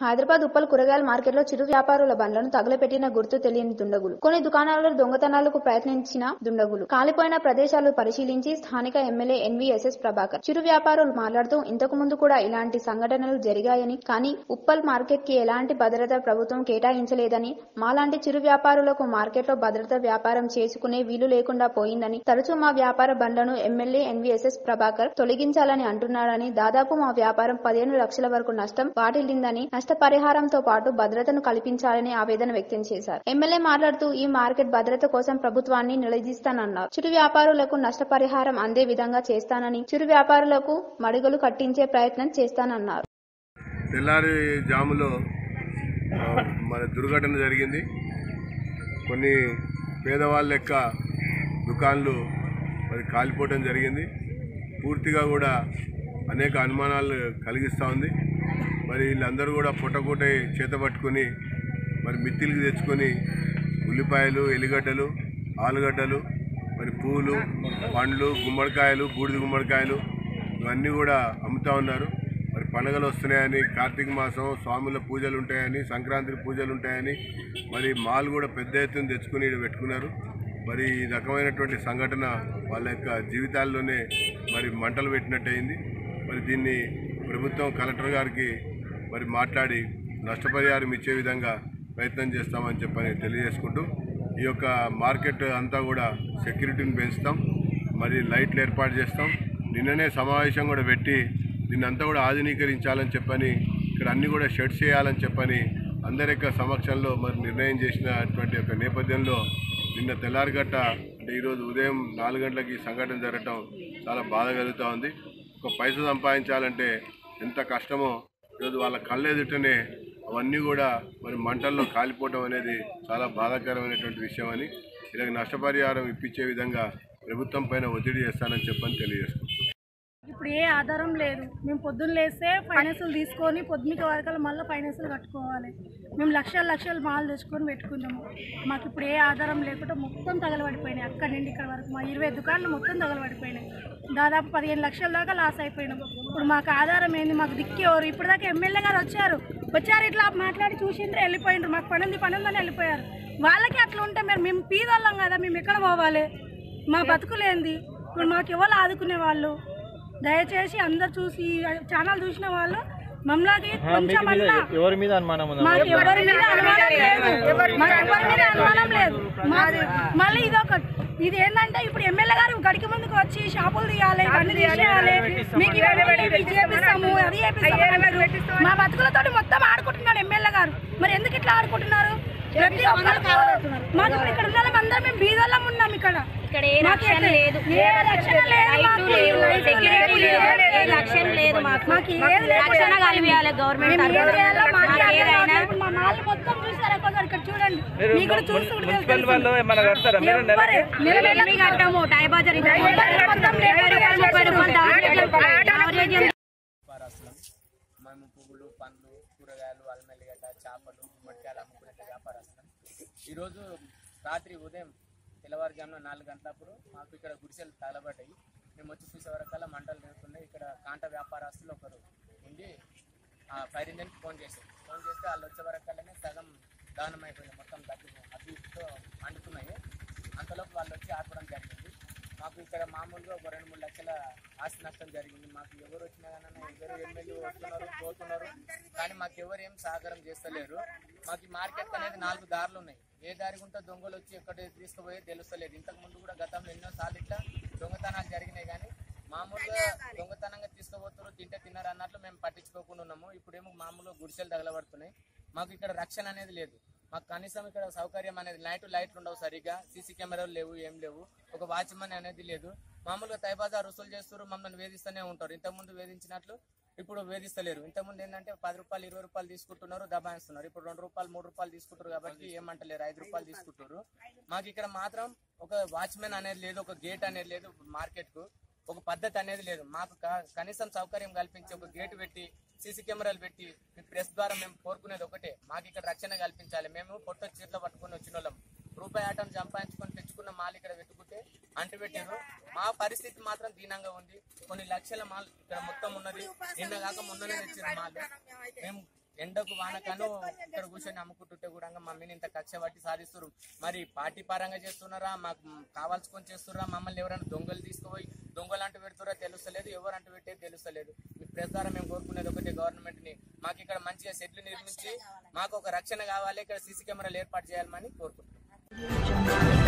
హైదరాబాద్ ఉప్పల్ కూరగాయల మార్కెట్లో చిరు వ్యాపారుల బండ్లను తగలపెట్టిన గుర్తు తెలియని దుండగులు. కొన్ని దుకాణాలలో దొంగతనాలకు ప్రయత్నించిన దుండగులు. కాలిపోయిన ప్రదేశాలు పరిశీలించి స్థానిక ఎమ్మెల్యే ఎన్వీఎస్ఎస్ ప్రభాకర్. చిరు వ్యాపారులు మాట్లాడుతూ ఇంతకు ముందు కూడా ఇలాంటి సంఘటనలు జరిగాయని కానీ ఉప్పల్ మార్కెట్కి ఎలాంటి భద్రత ప్రభుత్వం కేటాయించలేదని మాలాంటి చిరు వ్యాపారులకు మార్కెట్లో భద్రత వ్యాపారం చేసుకునే వీలు లేకుండా పోయిందని తరచూ మా వ్యాపార బండ్లను ఎమ్మెల్యే ఎన్వీఎస్ఎస్ ప్రభాకర్ తొలగించాలని అంటున్నారని దాదాపు మా వ్యాపారం పదిహేను లక్షల వరకు నష్టం వాటిల్లిందని నష్టపరిహారంతో పాటు భద్రతను కల్పించాలని ఆవేదన వ్యక్తం చేశారు. ఎమ్మెల్యే మాట్లాడుతూ ఈ మార్కెట్ భద్రత కోసం ప్రభుత్వాన్ని నిలదీస్తానన్నారు. చిరు వ్యాపారులకు నష్టపరిహారం అందే విధంగా చేస్తానని చిరు వ్యాపారులకు మడుగులు కట్టించే ప్రయత్నం చేస్తానన్నారు. తెల్లారి జాములో మన దుర్ఘటన జరిగింది. కొన్ని పేదవాళ్ళ లెక్క దుకాన్లు మరి కాలిపోవటం జరిగింది. పూర్తిగా కూడా అనేక అనుమానాలు కలిగిస్తూ ఉంది. మరి వీళ్ళందరూ కూడా పుట్టకూట చేత పట్టుకొని మరి మిత్తిలికి తెచ్చుకొని ఉల్లిపాయలు ఎల్లిగడ్డలు ఆలుగడ్డలు మరి పూలు పండ్లు గుమ్మడికాయలు బూడిద గుమ్మడికాయలు ఇవన్నీ కూడా అమ్ముతా ఉన్నారు. మరి పండుగలు వస్తున్నాయని కార్తీక మాసం స్వాముల పూజలు ఉంటాయని సంక్రాంతి పూజలు ఉంటాయని మరి మాల్ కూడా పెద్ద ఎత్తున తెచ్చుకుని పెట్టుకున్నారు. మరి ఈ రకమైనటువంటి సంఘటన వాళ్ళ యొక్క జీవితాల్లోనే మరి మంటలు పెట్టినట్టయింది. మరి దీన్ని ప్రభుత్వం కలెక్టర్ గారికి మరి మాట్లాడి నష్టపరిహారం ఇచ్చే విధంగా ప్రయత్నం చేస్తామని చెప్పని తెలియజేసుకుంటూ ఈ యొక్క మార్కెట్ అంతా కూడా సెక్యూరిటీని పెంచుతాం మరి లైట్లు ఏర్పాటు చేస్తాం. నిన్ననే సమావేశం కూడా పెట్టి దీన్నంతా కూడా ఆధునీకరించాలని చెప్పని ఇక్కడ అన్నీ కూడా షెడ్స్ చేయాలని చెప్పని అందరి యొక్క సమక్షంలో మరి నిర్ణయం చేసినటువంటి యొక్క నేపథ్యంలో నిన్న తెల్లారిగట్ట అంటే ఈరోజు ఉదయం నాలుగు గంటలకి ఈ సంఘటన జరగటం చాలా బాధ కలుగుతూ ఉంది. ఒక పైస సంపాదించాలంటే ఎంత కష్టమో ఈరోజు వాళ్ళ కళ్ళెదుటనే అవన్నీ కూడా మరి మంటల్లో కాలిపోవడం అనేది చాలా బాధాకరమైనటువంటి విషయం అని ఇలాగ నష్టపరిహారం ఇప్పించే విధంగా ప్రభుత్వం పైన ఒత్తిడి చేస్తానని చెప్పని తెలియజేసుకుంటున్నాను. ఇప్పుడు ఏ ఆధారం లేదు. మేము పొద్దున్న లేస్తే ఫైనాన్సులు తీసుకొని పొద్దుమిక వరకలు మళ్ళీ ఫైనాన్సులు కట్టుకోవాలి. మేము లక్షల లక్షలు మాలు తెచ్చుకొని పెట్టుకున్నాము. మాకు ఇప్పుడు ఏ ఆధారం లేకుండా మొత్తం తగలబడిపోయినాయి. అక్కడి నుండి ఇక్కడ వరకు మా ఇరవై దుకాణాలు మొత్తం తగలబడిపోయినాయి. దాదాపు పదిహేను లక్షల దాకా లాస్ అయిపోయినాం ఇప్పుడు మాకు ఆధారం ఏంది? మాకు దిక్కేవారు ఇప్పుడు దాకా ఎమ్మెల్యే గారు వచ్చారు. వచ్చారు ఇట్లా మాట్లాడి చూసిండ్రు వెళ్ళిపోయిండ్రు. మాకు పనుంది పనుందని వెళ్ళిపోయారు. వాళ్ళకి అట్లా ఉంటే మరి మేము పీదోళ్ళం కదా మేము ఎక్కడ పోవాలి? మా బతుకులేంది ఇప్పుడు మాకు ఎవరు ఆదుకునే వాళ్ళు? దయచేసి అందరు చూసి ఛానల్ చూసిన వాళ్ళు మమ్మల్ని కొంచెం అన్నా. ఎవరి మీద అనుమానం మాకు ఎవరి మీద అనుమానం లేదు. మాకు ఎవరి మీద అనుమానం లేదు. మాది మళ్ళీ ఇది ఒక ఇది ఏంటంటే ఇప్పుడు ఎమ్మెల్యే గారు గడికి ముందుకు వచ్చి షాపులు తీయాలి ఇవన్నీ తీసేయాలి. మీకు ఇవన్నీ ఇవి చేపిస్తాము అది చేపిస్తాము. మా బతుకులతోటి మొత్తం ఆడుకుంటున్నాడు ఎమ్మెల్యే గారు. మరి ఎందుకు ఇట్లా ఆడుకుంటున్నారు? ప్రతి ఒక్కరికి మాకు ఇప్పుడు ఇక్కడ ఉన్న వాళ్ళం అందరం మేము బీదోళ్ళం ఉన్నాం ఇక్కడ. ఇక్కడ ఏ మాకు రక్షణ ఎక్కడ- లేదు. ఏ రక్షణ లేదు లైట్లు మాకు. లేవు, లైట్లు సెక్యూరిటీ లేవు, లేదు, ఏం ఏ రక్షణ లేదు. మాకు. మాకు ఏది లేదు. రక్షణ కల్పించాలి గవర్నమెంట్ మేము ఏం తరఫున. చేయాలో మాకు మాకు అర్థం ఏదైనా కావట్లేదు. ఇప్పుడు మా మాల్ మొత్తం చూసారా ఒకసారి ఇక్కడ చూడండి. మీకు కూడా చూసి ఉంటే మున్సిపల్ వాళ్ళు ఏమన్నా కడతారా? మీరు ఎవ్వరే. మేము ఎన్ని కట్టాము? టై బజార్ ఇంత ఎవ్వరు మొత్తం లేదు. ముప్పై రూపాయలు ముప్పై రూపాయలు దాని యావరేజ్ ఎంత? వ్యాపారస్తులం మేము పువ్వులు పండ్లు కూరగాయలు అల్మెల్లిగడ్డ చేపలు మట్టికాయలు అమ్ముకునే వ్యాపారస్తులం. ఈరోజు రాత్రి ఉదయం తెల్లవారుజామున నాలుగు గంటలప్పుడు మాకు ఇక్కడ గుడిసెలు తగలబడ్డాయి. మేము వచ్చి చూసేవరకల్లా మంటలు నేర్చుకున్నాయి ఇక్కడ కాంట వ్యాపారస్తులు ఒకరు ఉండి ఆ ఫైర్ ఇంజన్కి ఫోన్ చేశారు. ఫోన్ చేస్తే వాళ్ళు వచ్చే వరకల్లానే సగం దానం అయిపోయింది మొత్తం దగ్గర అభివృద్ధితో అంటున్నాయి అంతలోపు వాళ్ళు వచ్చి ఇక్కడ మామూలుగా ఒక రెండు మూడు లక్షల ఆస్తి నష్టం జరిగింది. మాకు ఎవరు వచ్చినా కానీ ఎవరు ఎమ్మెల్యే వస్తున్నారు పోతున్నారు కానీ మాకు ఎవరు ఏం సహకారం చేస్తలేరు. మాకు ఈ మార్కెట్ అనేది నాలుగు దారులు ఉన్నాయి. ఏ దారి ఉంటే దొంగలు వచ్చి ఎక్కడ తీసుకుపోయే తెలుస్తలేదు. ఇంతకు ముందు కూడా గతంలో ఎన్నో సార్లు ఇట్లా దొంగతనాలు జరిగినాయి కానీ మామూలుగా దొంగతనంగా తీసుకుపోతారు తింటే తిన్నారు అన్నట్లు మేము పట్టించుకోకుండా ఉన్నాము. ఇప్పుడేమో మామూలుగా గుడిసెలు తగలబడుతున్నాయి. మాకు ఇక్కడ రక్షణ అనేది లేదు. మాకు కనీసం ఇక్కడ సౌకర్యం అనేది లైట్ లైట్లు ఉండవు సరిగా సీసీ కెమెరాలు లేవు ఏం లేవు. ఒక వాచ్మెన్ అనేది లేదు. మామూలుగా తైబాజా రుసులు చేస్తారు మమ్మల్ని వేధిస్తూనే ఉంటారు. ఇంతకుముందు వేధించినట్లు ఇప్పుడు వేధిస్తలేరు. ఇంతకుముందు ఏంటంటే పది రూపాయలు ఇరవై రూపాయలు తీసుకుంటున్నారు దబాయిస్తున్నారు. ఇప్పుడు రెండు రూపాయలు మూడు రూపాయలు తీసుకుంటారు కాబట్టి ఏమంటలేరు. ఐదు రూపాయలు తీసుకుంటారు మాకు ఇక్కడ మాత్రం ఒక వాచ్మెన్ అనేది లేదు ఒక గేట్ అనేది లేదు మార్కెట్కు ఒక పద్ధతి అనేది లేదు. మాకు కనీసం సౌకర్యం కల్పించి ఒక గేట్ పెట్టి సీసీ కెమెరాలు పెట్టి మీ ప్రెస్ ద్వారా మేము కోరుకునేది ఒకటే. మాకు ఇక్కడ రక్షణ కల్పించాలి. మేము పొట్ట చీరలో పట్టుకొని వచ్చిన వాళ్ళం రూపాయి ఆటం సంపాదించుకొని తెచ్చుకున్న మాల్ ఇక్కడ పెట్టుకుంటే అంటు పెట్టారు మా పరిస్థితి మాత్రం దీనంగా ఉంది. కొన్ని లక్షల మాలు ఇక్కడ మొత్తం ఉన్నది. నిన్న కాక మొన్ననే తెచ్చిన మాల్. మేము ఎండకు వానకను ఇక్కడ కూర్చొని అమ్ముకుంటుంటే కూడా మమ్మీని ఇంత కక్ష పట్టి సాధిస్తున్నారు మరి పార్టీ పరంగా చేస్తున్నారా? మాకు కావాల్సుకొని చేస్తున్నారా? మమ్మల్ని ఎవరైనా దొంగలు తీసుకుపోయి దొంగలు అంటూ పెడుతురా తెలుస్తలేదు. ఎవరు అంటూ పెట్టేది తెలుస్తలేదు. ప్రెస్ ద్వారా మేము కోరుకునేది ఒకటి గవర్నమెంట్ని. మాకు ఇక్కడ మంచిగా సెట్లు నిర్మించి మాకు ఒక రక్షణ కావాలి ఇక్కడ సీసీ కెమెరాలు ఏర్పాటు చేయాలని కోరుకుంటున్నాం.